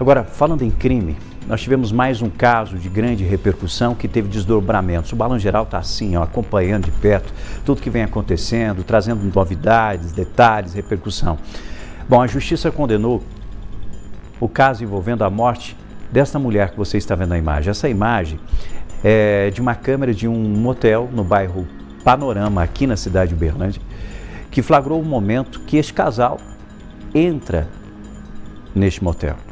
Agora, falando em crime, nós tivemos mais um caso de grande repercussão que teve desdobramentos. O Balão Geral está assim, ó, acompanhando de perto tudo que vem acontecendo, trazendo novidades, detalhes, repercussão. Bom, a justiça condenou o caso envolvendo a morte desta mulher que você está vendo na imagem. Essa imagem é de uma câmera de um motel no bairro Panorama, aqui na cidade de Uberlândia, que flagrou o momento que este casal entra neste motel.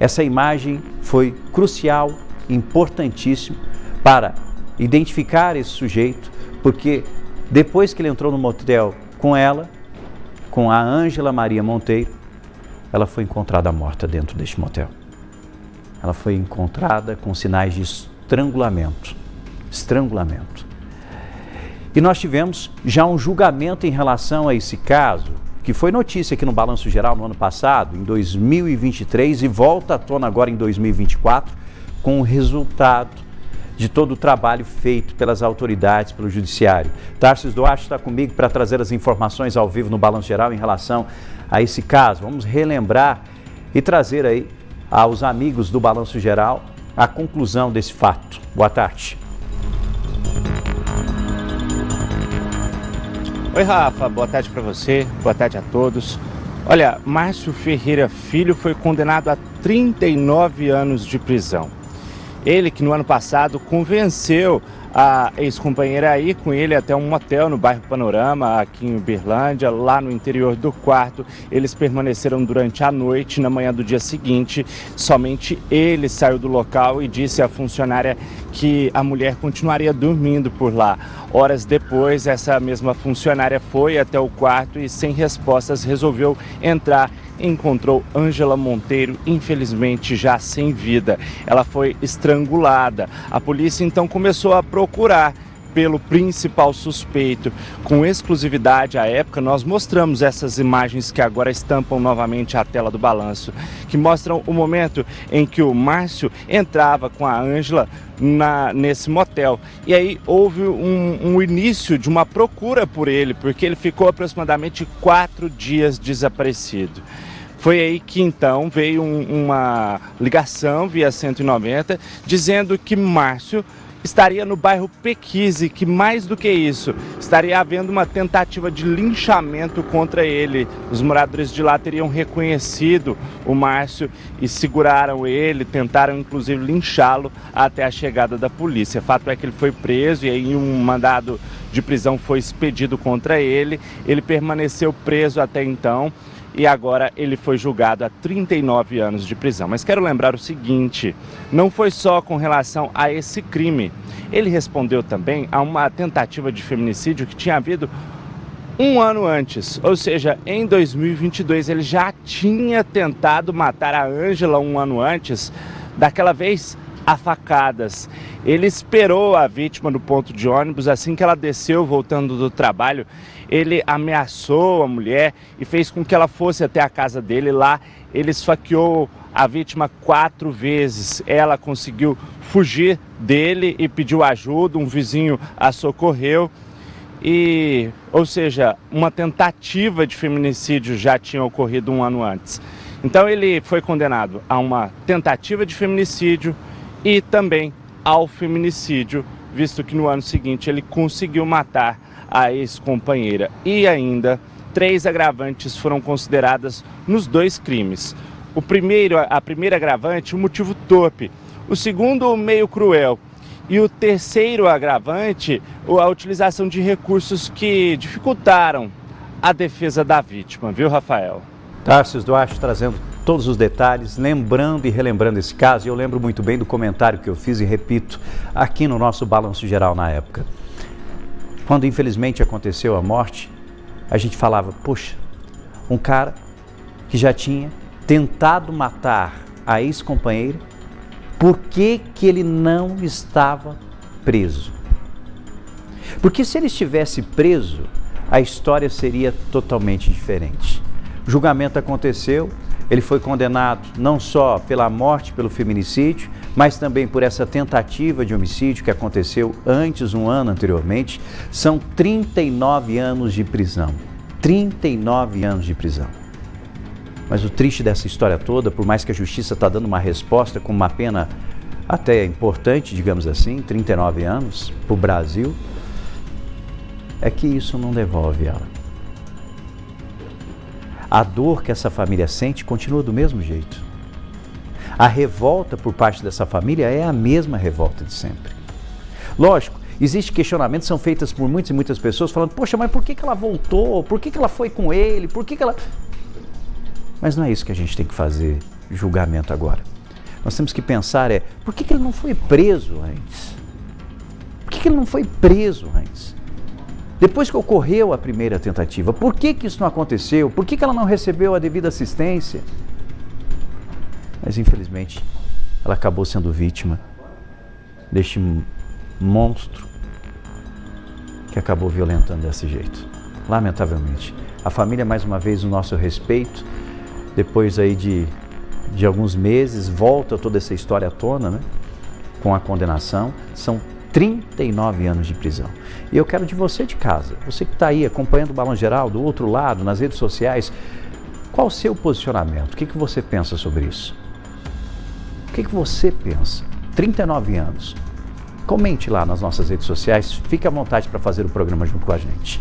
Essa imagem foi crucial, importantíssimo para identificar esse sujeito, porque depois que ele entrou no motel com ela, com a Ângela Maria Monteiro, ela foi encontrada morta dentro deste motel. Ela foi encontrada com sinais de estrangulamento. Estrangulamento. E nós tivemos já um julgamento em relação a esse caso, que foi notícia aqui no Balanço Geral no ano passado, em 2023, e volta à tona agora em 2024, com o resultado de todo o trabalho feito pelas autoridades, pelo Judiciário. Tarsis Duarte está comigo para trazer as informações ao vivo no Balanço Geral em relação a esse caso. Vamos relembrar e trazer aí aos amigos do Balanço Geral a conclusão desse fato. Boa tarde. Oi, Rafa. Boa tarde para você. Boa tarde a todos. Olha, Márcio Ferreira Filho foi condenado a 39 anos de prisão. Ele que no ano passado convenceu a ex-companheira aí com ele até um motel no bairro Panorama, aqui em Uberlândia, lá no interior do quarto. Eles permaneceram durante a noite. Na manhã do dia seguinte, somente ele saiu do local e disse à funcionária que a mulher continuaria dormindo por lá. Horas depois, essa mesma funcionária foi até o quarto e, sem respostas, resolveu entrar encontrou Ângela Monteiro, infelizmente já sem vida. Ela foi estrangulada. A polícia então começou a procurar pelo principal suspeito. Com exclusividade à época, nós mostramos essas imagens que agora estampam novamente a tela do balanço, que mostram o momento em que o Márcio entrava com a Ângela nesse motel. E aí houve um, um, início de uma procura por ele, porque ele ficou aproximadamente quatro dias desaparecido. Foi aí que então veio um, uma ligação via 190 dizendo que Márcio estaria no bairro Pequise, que mais do que isso, estaria havendo uma tentativa de linchamento contra ele. Os moradores de lá teriam reconhecido o Márcio e seguraram ele, tentaram inclusive linchá-lo até a chegada da polícia. Fato é que ele foi preso e aí um mandado de prisão foi expedido contra ele. Ele permaneceu preso até então e agora ele foi julgado a 39 anos de prisão. Mas quero lembrar o seguinte: não foi só com relação a esse crime. Ele respondeu também a uma tentativa de feminicídio que tinha havido um ano antes, ou seja, em 2022 ele já tinha tentado matar a Ângela um ano antes, daquela vez a facadas. Ele esperou a vítima no ponto de ônibus assim que ela desceu voltando do trabalho ele ameaçou a mulher e fez com que ela fosse até a casa dele. Lá ele esfaqueou a vítima quatro vezes. Ela conseguiu fugir dele e pediu ajuda. Um vizinho a socorreu. E, ou seja, uma tentativa de feminicídio já tinha ocorrido um ano antes. Então ele foi condenado a uma tentativa de feminicídio e também ao feminicídio, visto que no ano seguinte ele conseguiu matar a ex-companheira. E ainda, três agravantes foram consideradas nos dois crimes. O primeiro, a primeira agravante, o motivo torpe. O segundo, meio cruel. E o terceiro agravante, a utilização de recursos que dificultaram a defesa da vítima, viu, Rafael? Tarsis Duarte trazendo todos os detalhes, lembrando e relembrando esse caso. E eu lembro muito bem do comentário que eu fiz e repito aqui no nosso balanço geral na época. Quando infelizmente aconteceu a morte, a gente falava: poxa, um cara que já tinha tentado matar a ex-companheira, por que, que ele não estava preso? Porque se ele estivesse preso, a história seria totalmente diferente. Julgamento aconteceu, ele foi condenado não só pela morte, pelo feminicídio, mas também por essa tentativa de homicídio que aconteceu antes, um ano anteriormente. São 39 anos de prisão. 39 anos de prisão. Mas o triste dessa história toda, por mais que a justiça está dando uma resposta com uma pena até importante, digamos assim, 39 anos para o Brasil, é que isso não devolve ela. A dor que essa família sente continua do mesmo jeito. A revolta por parte dessa família é a mesma revolta de sempre. Lógico, existe questionamentos são feitos por muitas e muitas pessoas falando: "Poxa, mas por que, que ela voltou? Por que, que ela foi com ele? Por que, que ela Mas não é isso que a gente tem que fazer julgamento agora. Nós temos que pensar é, por que, que ele não foi preso antes? Por que, que ele não foi preso antes? Depois que ocorreu a primeira tentativa, por que, que isso não aconteceu? Por que, que ela não recebeu a devida assistência? Mas infelizmente ela acabou sendo vítima deste monstro que acabou violentando desse jeito. Lamentavelmente. A família, mais uma vez, o nosso respeito. Depois aí de, de alguns meses, volta toda essa história à tona, né? Com a condenação. São 39 anos de prisão. E eu quero de você de casa, você que está aí acompanhando o Balão Geral, do outro lado, nas redes sociais, qual o seu posicionamento? O que, que você pensa sobre isso? O que, que você pensa? 39 anos. Comente lá nas nossas redes sociais, fique à vontade para fazer o programa junto com a gente.